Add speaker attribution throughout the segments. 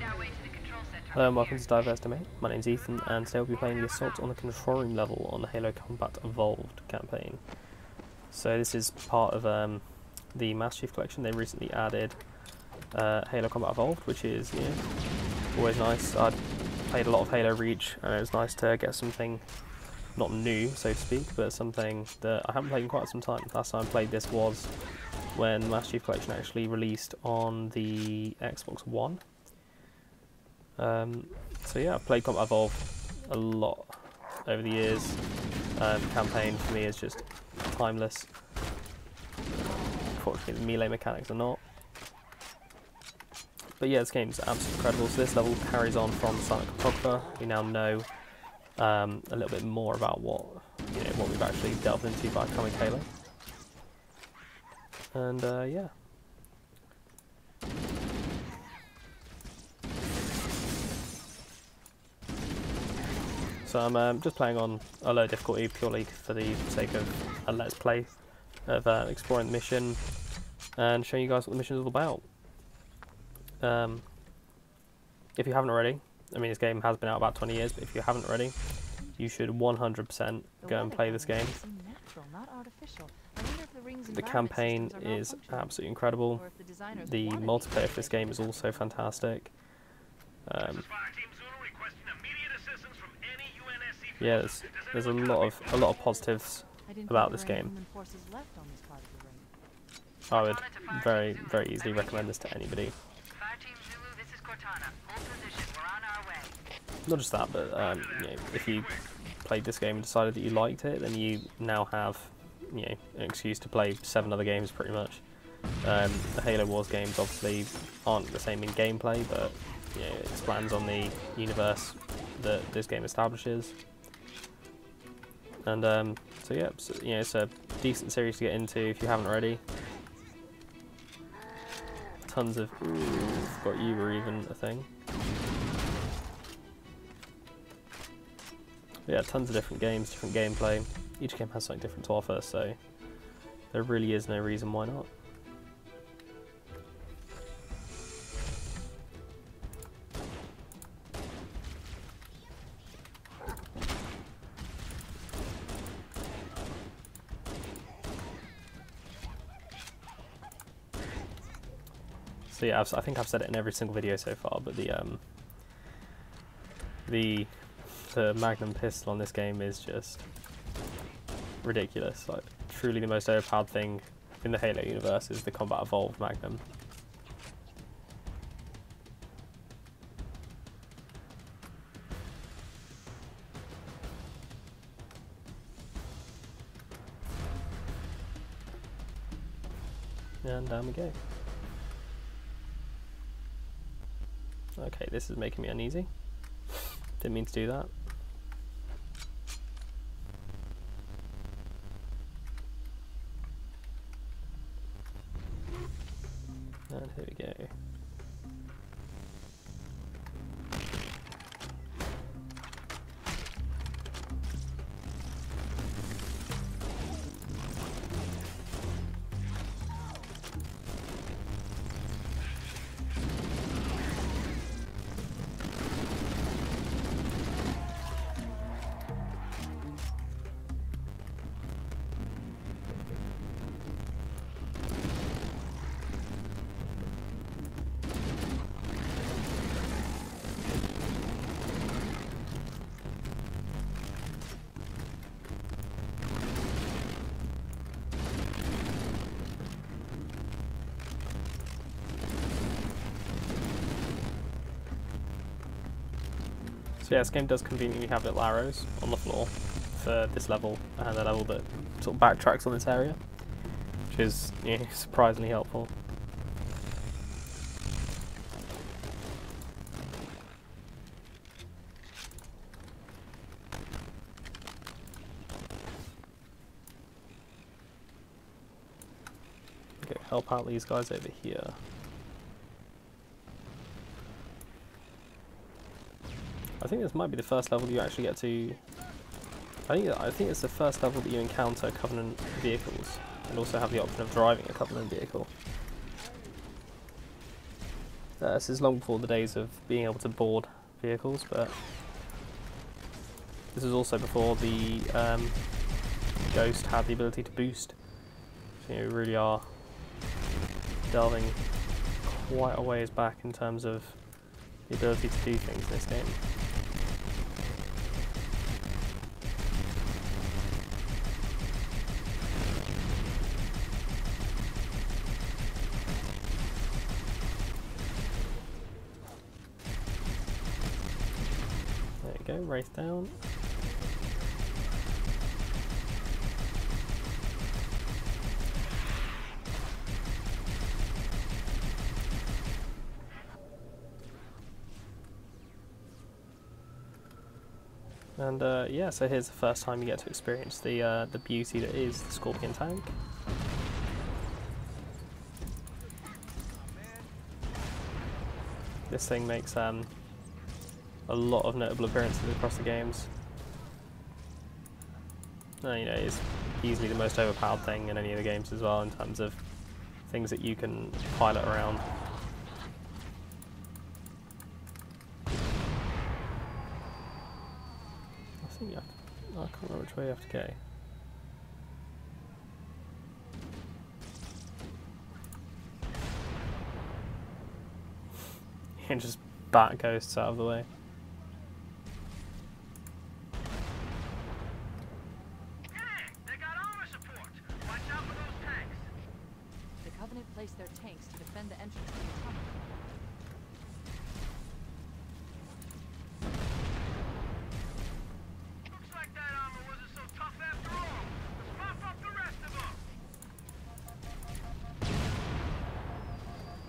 Speaker 1: Hello and welcome to Diverse Domain. My name's Ethan and today we'll be playing the Assault on the Control Room level on the Halo Combat Evolved campaign. So this is part of um, the Master Chief Collection. They recently added uh, Halo Combat Evolved, which is always nice. I'd played a lot of Halo Reach and it was nice to get something not new, so to speak, but something that I haven't played in quite some time. Last time I played this was when Master Chief Collection actually released on the Xbox One. Um, so yeah, I've played Combat Evolved a lot over the years. Um, campaign for me is just timeless. Unfortunately, the melee mechanics are not. But yeah, this game's absolutely incredible. So this level carries on from Silent Cartographer. We now know um, a little bit more about what you know what we've actually delved into by Comic Halo. And uh, yeah. So I'm um, just playing on a low difficulty purely for the sake of a let's play of uh, exploring the mission and showing you guys what the mission is all about. Um, if you haven't already, I mean this game has been out about 20 years, but if you haven't already, you should 100% go and play this game. The campaign is absolutely incredible. The multiplayer for this game is also fantastic. Um, yeah, there's, there's a lot of a lot of positives about this game. I would very very easily recommend this to anybody. Not just that, but um, you know, if you played this game and decided that you liked it, then you now have you know an excuse to play seven other games pretty much. Um, the Halo Wars games obviously aren't the same in gameplay, but you know, it expands on the universe that this game establishes. And um, so yeah, so, you know, it's a decent series to get into if you haven't already. Tons of ooh, forgot you were even a thing. But yeah, tons of different games, different gameplay. Each game has something different to offer, so there really is no reason why not. So yeah, I've, i think I've said it in every single video so far, but the um, the the Magnum pistol on this game is just ridiculous. Like truly, the most overpowered thing in the Halo universe is the Combat Evolved Magnum. And down we go. Okay, this is making me uneasy. Didn't mean to do that. So yeah, this game does conveniently have little arrows on the floor for this level and the level that sort of backtracks on this area, which is you know, surprisingly helpful. Okay, help out these guys over here. Think this might be the first level you actually get to. I think I think it's the first level that you encounter Covenant vehicles, and also have the option of driving a Covenant vehicle. Uh, this is long before the days of being able to board vehicles, but this is also before the um, Ghost had the ability to boost. So you know, we really are delving quite a ways back in terms of the ability to do things in this game. Down. And uh, yeah, so here's the first time you get to experience the uh, the beauty that is the Scorpion tank. This thing makes um, a lot of notable appearances across the games. Uh, you know, it's easily the most overpowered thing in any of the games as well in terms of things that you can pilot around. I think you have to, I can't remember which way you have to go. and just bat ghosts out of the way.
Speaker 2: They got armor support. Watch out for those tanks.
Speaker 3: The Covenant placed their tanks to defend the entrance to the tunnel.
Speaker 2: Looks like that armor wasn't so tough after all. Let's mop up the rest of them.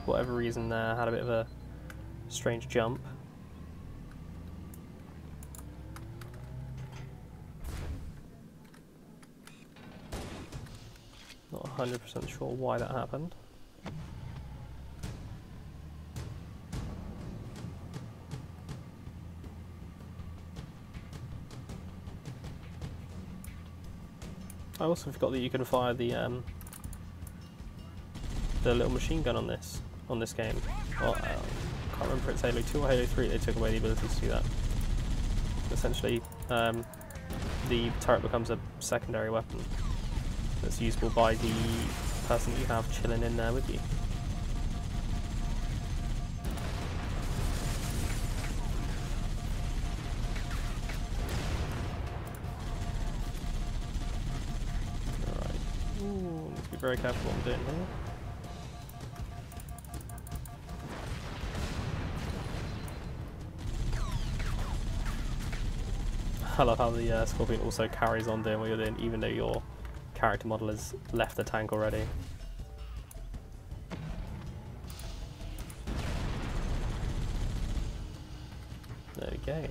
Speaker 1: whatever reason there had a bit of a strange jump. Not 100% sure why that happened. I also forgot that you can fire the um, the little machine gun on this on this game. Well, uh, can't remember if it's Halo 2 or Halo 3 they took away the ability to do that. Essentially, um, the turret becomes a secondary weapon that's usable by the person you have chilling in there with you. Alright. Ooh, be very careful what I'm doing here. I love how the uh, Scorpion also carries on doing what you're doing, even though your character model has left the tank already. There we go.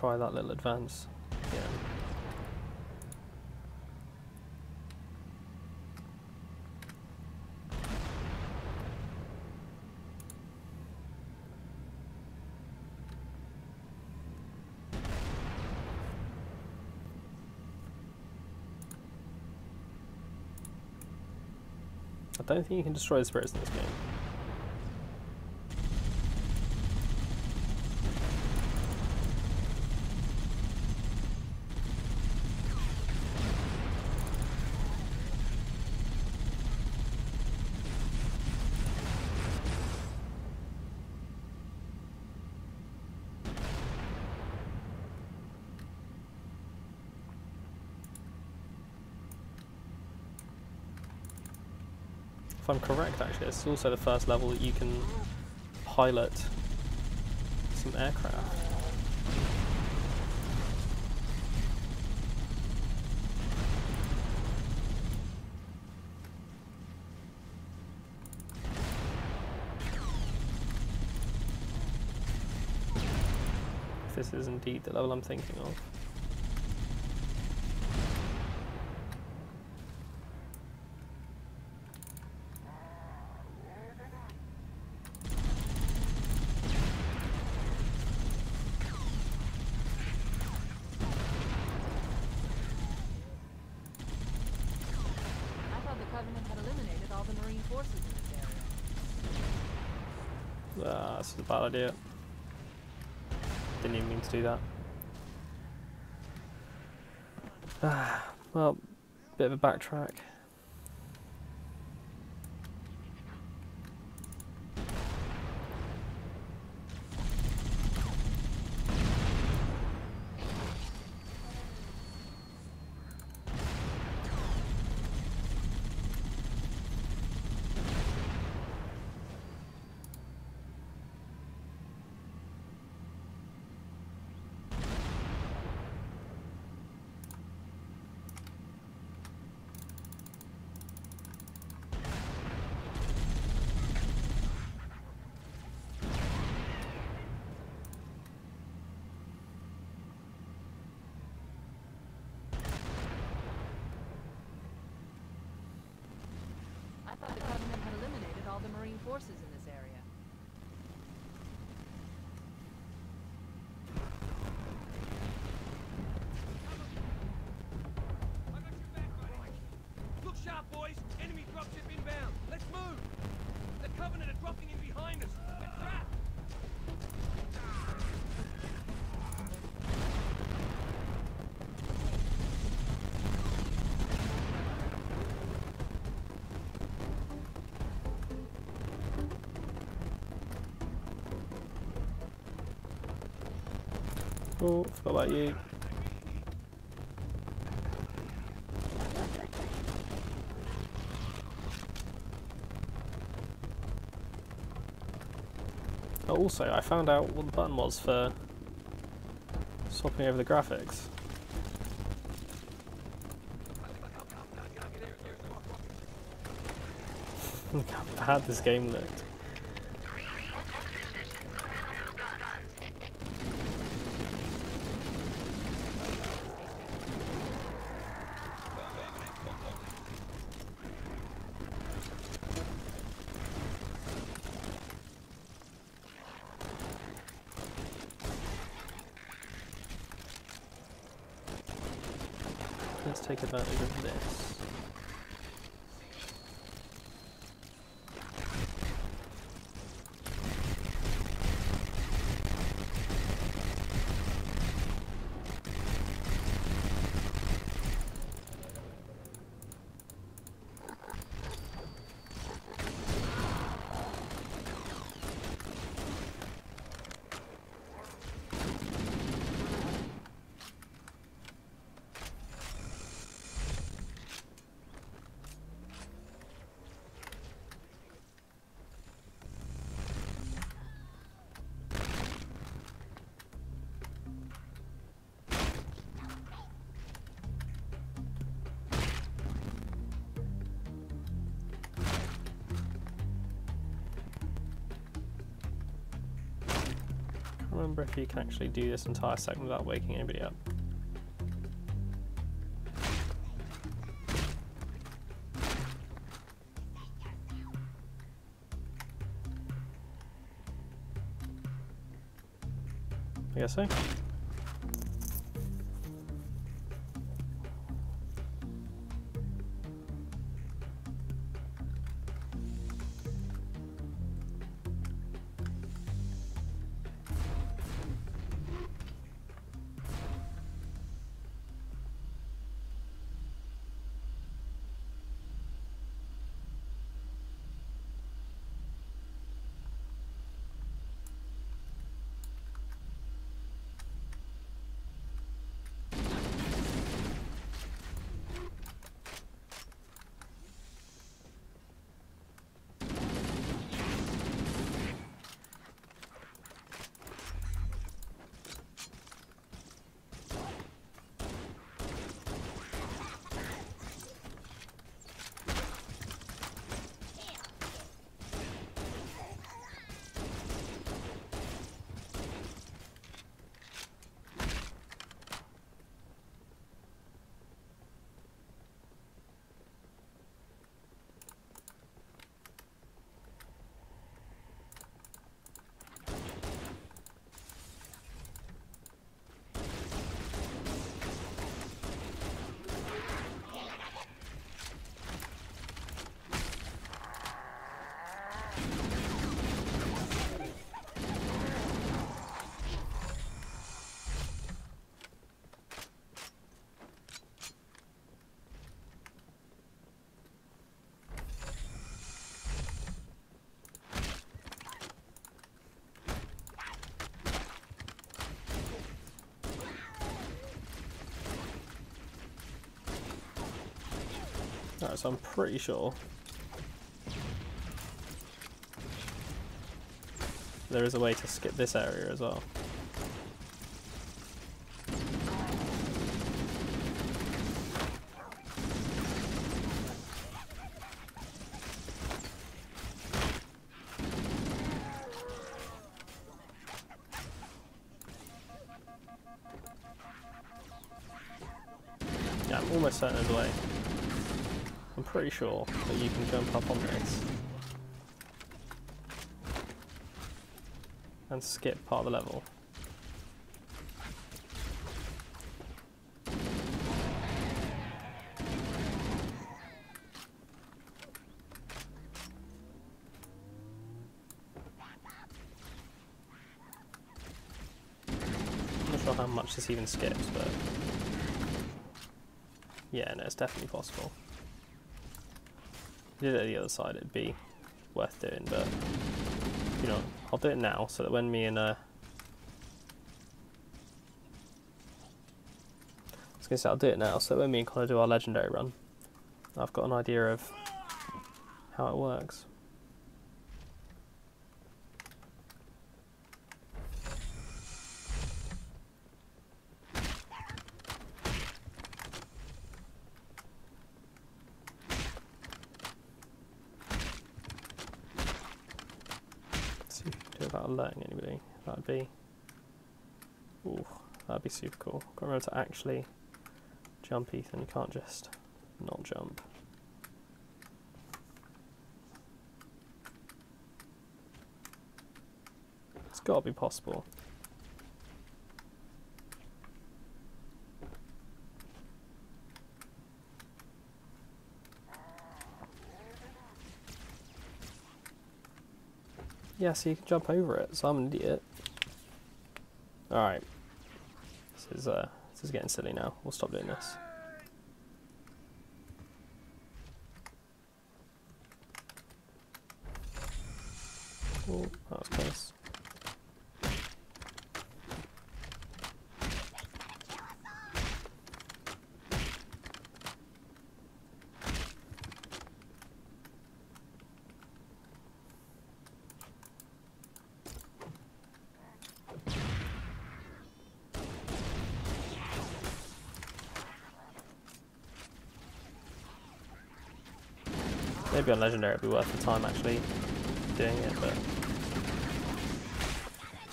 Speaker 1: Try that little advance again. I don't think you can destroy the spirits in this game. if I'm correct actually, it's also the first level that you can pilot some aircraft. This is indeed the level I'm thinking of. A bad idea. Didn't even mean to do that. Ah, well, bit of a backtrack.
Speaker 3: I thought the Covenant had eliminated all the Marine forces in this area.
Speaker 1: Oh, forgot about you. Oh, also, I found out what the button was for swapping over the graphics. Look how bad this game looked. Let's take can't if you can actually do this entire segment without waking anybody up. I guess so. Alright, so I'm pretty sure there is a way to skip this area as well. Yeah, I'm almost certain there's a way. I'm pretty sure that you can jump up on this and skip part of the level. I'm not sure how much this even skips, but yeah, no, it's definitely possible. If did it the other side, it'd be worth doing, but you know, I'll do it now so that when me and uh, I was gonna say I'll do it now so that when me and Connor do our legendary run, I've got an idea of how it works. see if we can do without anybody. That'd be. Ooh, that'd be super cool. Got to remember to actually jump, Ethan. You can't just not jump. It's got to be possible. Yeah, so you can jump over it, so I'm an idiot. Alright. This is uh this is getting silly now. We'll stop doing this. Oh, that was close. Maybe on legendary it'd be worth the time actually doing it, but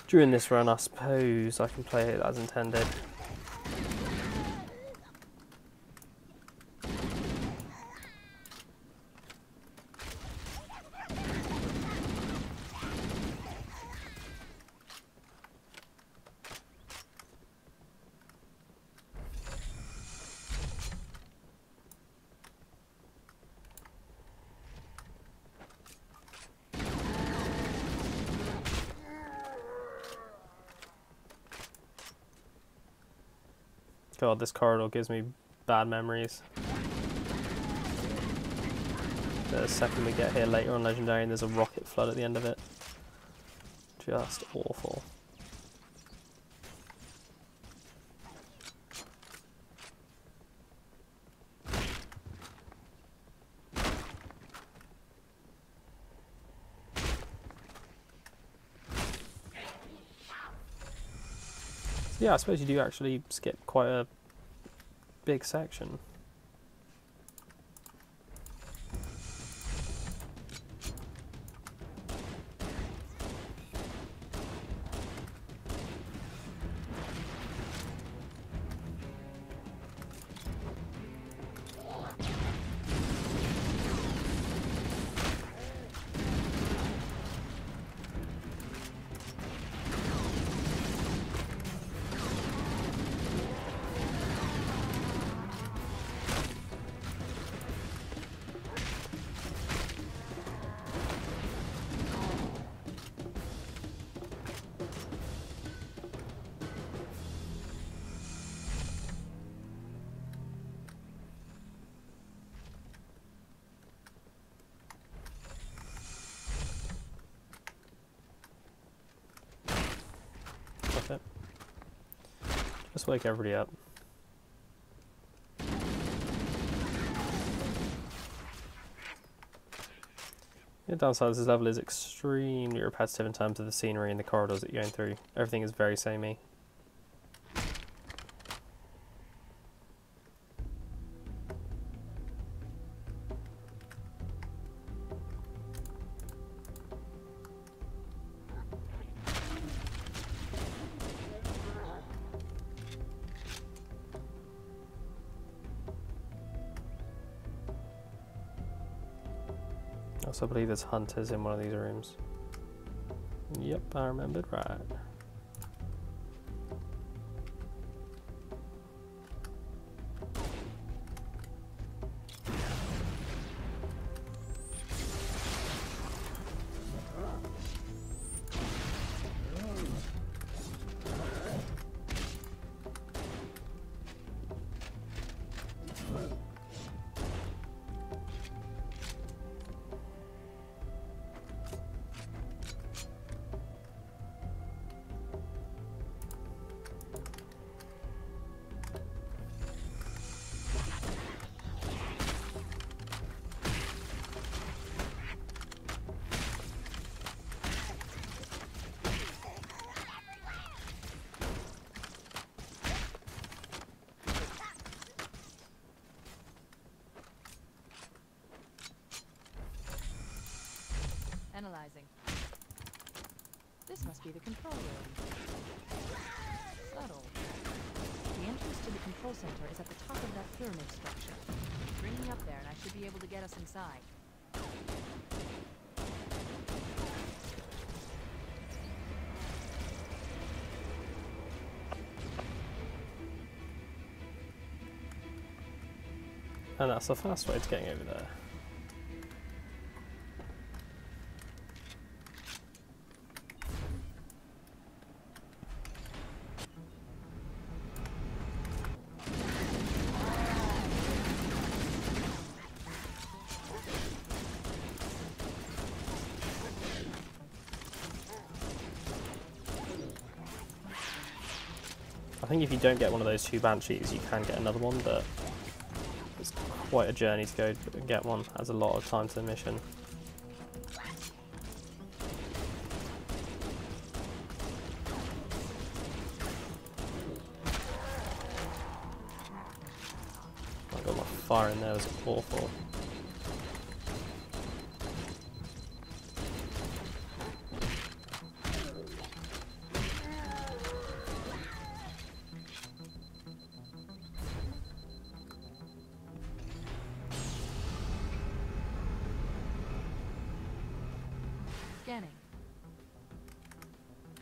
Speaker 1: during this run I suppose I can play it as intended. God, this corridor gives me bad memories. The second we get here later on Legendary and there's a rocket flood at the end of it. Just awful. Yeah, I suppose you do actually skip quite a big section. Just wake everybody up. The downside of this level is extremely repetitive in terms of the scenery and the corridors that you're going through. Everything is very samey. Also, believe there's hunters in one of these rooms. Yep, I remembered right.
Speaker 3: Must be the control room. Subtle. The entrance to the control center is at the top of that pyramid structure. Bring me up there and I should be able to get us inside.
Speaker 1: And that's the fast way to getting over there. Think if you don't get one of those two banshees, you can get another one, but it's quite a journey to go and get one. Adds a lot of time to the mission. I got my fire in there, was awful.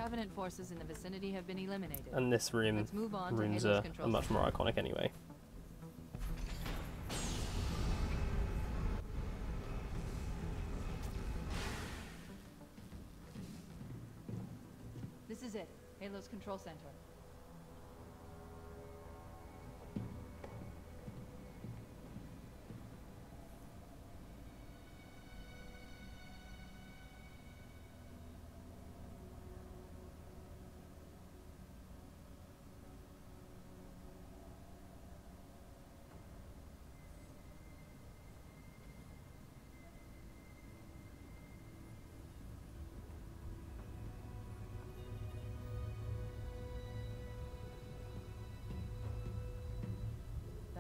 Speaker 3: Covenant forces in the vicinity have been eliminated.
Speaker 1: And this room,
Speaker 3: Let's move on to
Speaker 1: rooms are, are much more iconic anyway.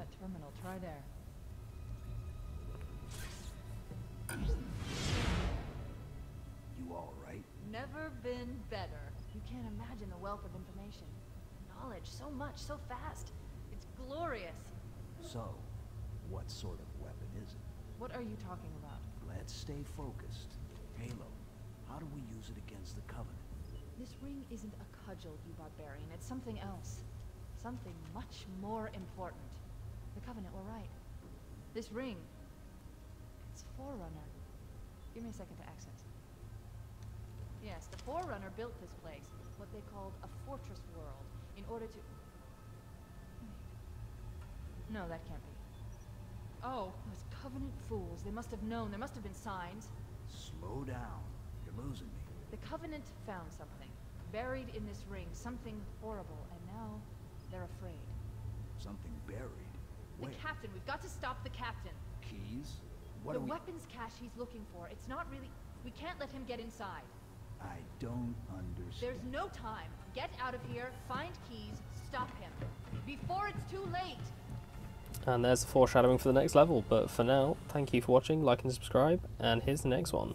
Speaker 3: That terminal, try there.
Speaker 4: You all right?
Speaker 3: Never been better. You can't imagine the wealth of information. Knowledge, so much, so fast. It's glorious.
Speaker 4: So, what sort of weapon is it?
Speaker 3: What are you talking about?
Speaker 4: Let's stay focused. Halo, how do we use it against the Covenant?
Speaker 3: This ring isn't a cudgel, you barbarian. It's something else. Something much more important. The Covenant were right. This ring, it's Forerunner. Give me a second to access. Yes, the Forerunner built this place, what they called a fortress world, in order to... No, that can't be. Oh, those Covenant fools. They must have known. There must have been signs.
Speaker 4: Slow down. You're losing me.
Speaker 3: The Covenant found something. Buried in this ring. Something horrible. And now, they're afraid.
Speaker 4: Something buried.
Speaker 3: The captain. We've got to stop the captain.
Speaker 4: Keyes? What
Speaker 3: the
Speaker 4: do we...
Speaker 3: weapons cache he's looking for, it's not really... We can't let him get inside.
Speaker 4: I don't understand.
Speaker 3: There's no time. Get out of here, find Keyes, stop him. Before it's too late!
Speaker 1: And there's the foreshadowing for the next level. But for now, thank you for watching, like and subscribe, and here's the next one.